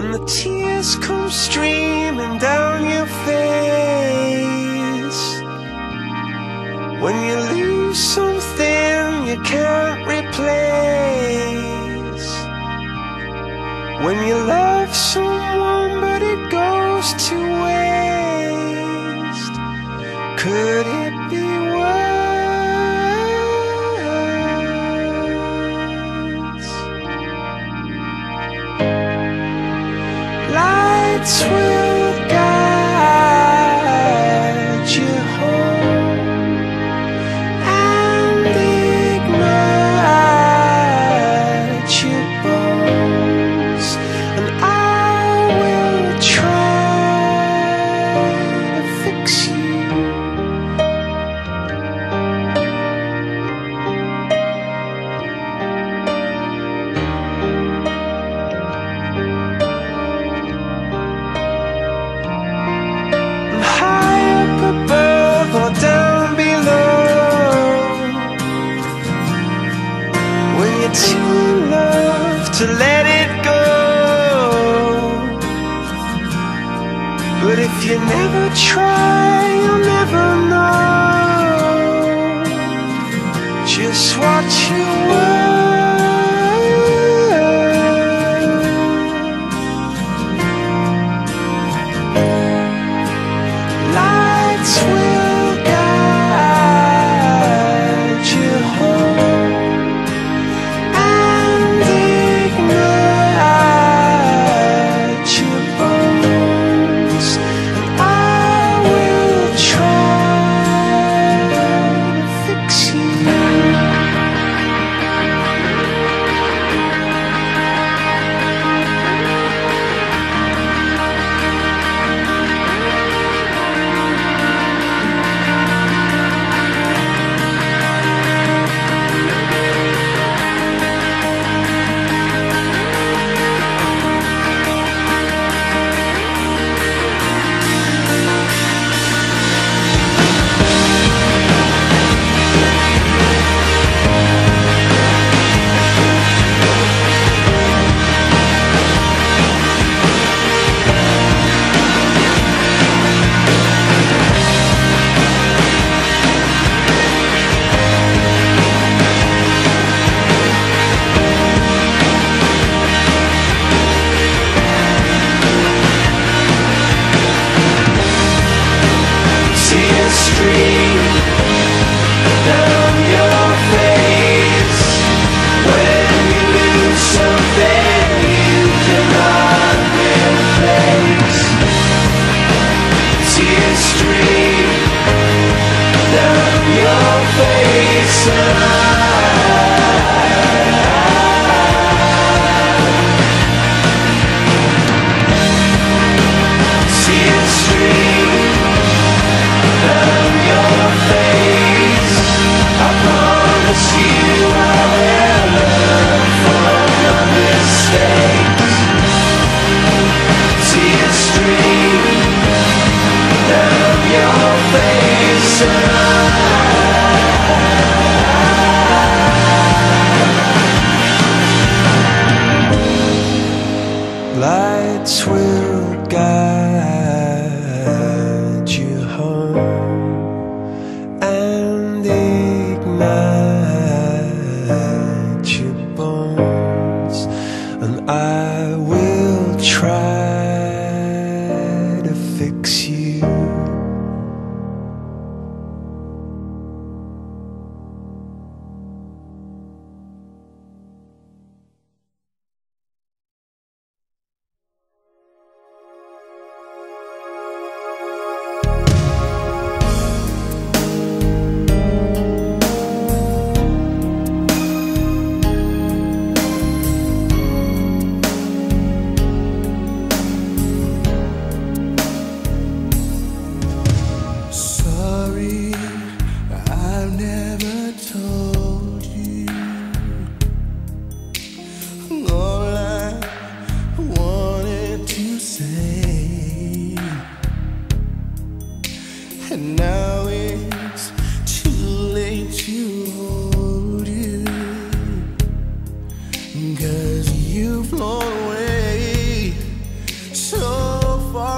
and the tears come streaming down your face. When you lose something you can't replace. sweet. just what you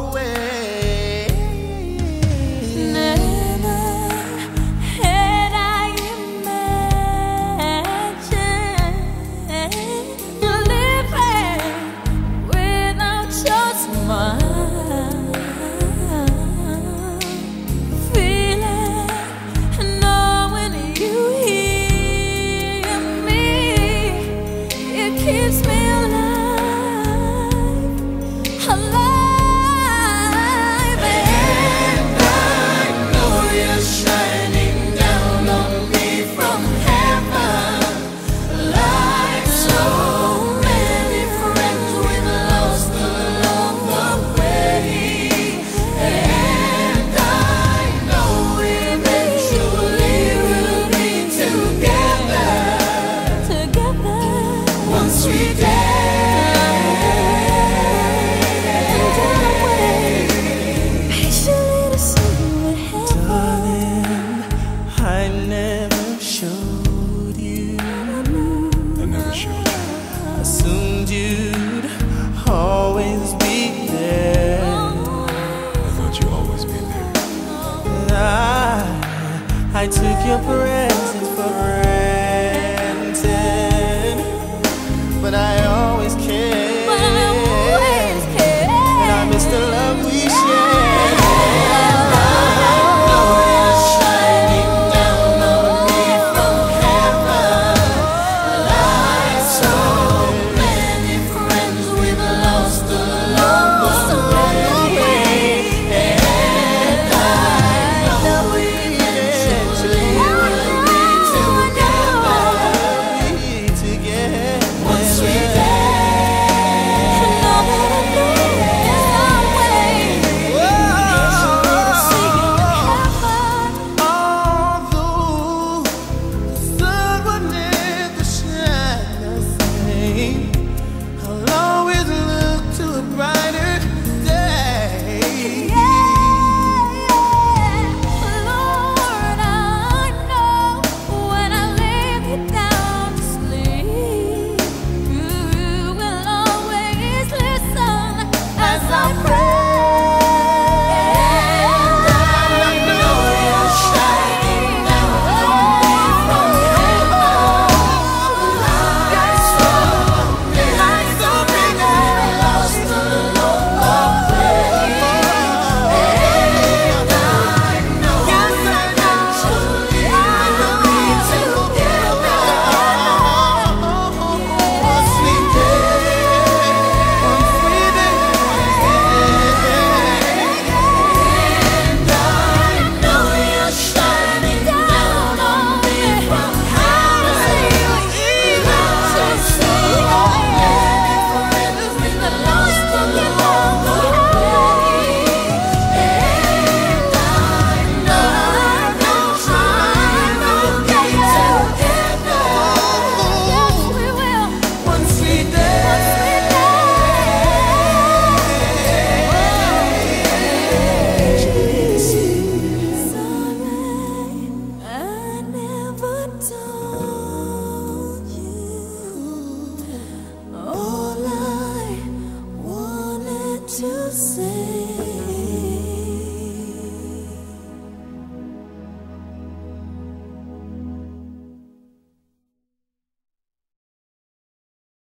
away. sweet. Patiently to see what happened. I never showed you. I never showed you. Assumed you'd always be there. I thought you'd always be there. I, I took your breath.